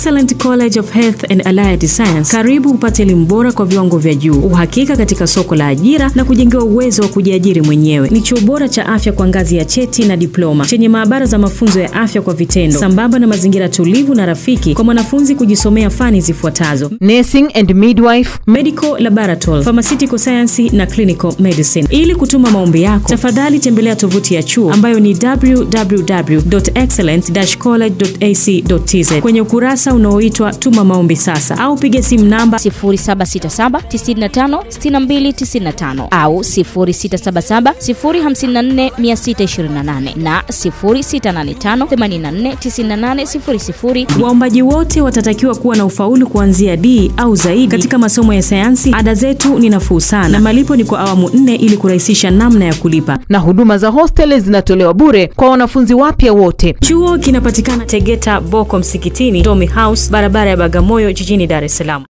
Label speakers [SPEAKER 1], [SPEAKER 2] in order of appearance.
[SPEAKER 1] Excellent College of Health and Allied Science. Karibu upate elimu bora kwa viwango vya juu, uhakika katika soko la ajira na kujengewa uwezo wa kujiajiri mwenyewe. Ni chuo bora cha afya kwa ngazi ya cheti na diploma chenye maabara za mafunzo ya afya kwa vitendo sambamba na mazingira tulivu na rafiki kwa mwanafunzi kujisomea fani zifuatazo:
[SPEAKER 2] Nursing and midwife,
[SPEAKER 1] medical laboratory, pharmaceutical science na clinical medicine. Ili kutuma maombi yako, tafadhali tembelea tovuti ya chuo ambayo ni www.excellent-college.ac.tz kwenye ukurasa unaoitwa tuma maombi sasa, au piga simu namba
[SPEAKER 3] 0767956295 au 0677054628 na 0685849800.
[SPEAKER 1] Waombaji wote watatakiwa kuwa na ufaulu kuanzia D au zaidi katika masomo ya sayansi. Ada zetu ni nafuu sana na malipo ni kwa awamu nne ili kurahisisha namna ya kulipa.
[SPEAKER 2] na huduma za hosteli zinatolewa bure kwa wanafunzi wapya wote.
[SPEAKER 1] Chuo kinapatikana Tegeta Boko Msikitini, Domi House, barabara ya Bagamoyo, jijini Dar es Salaam.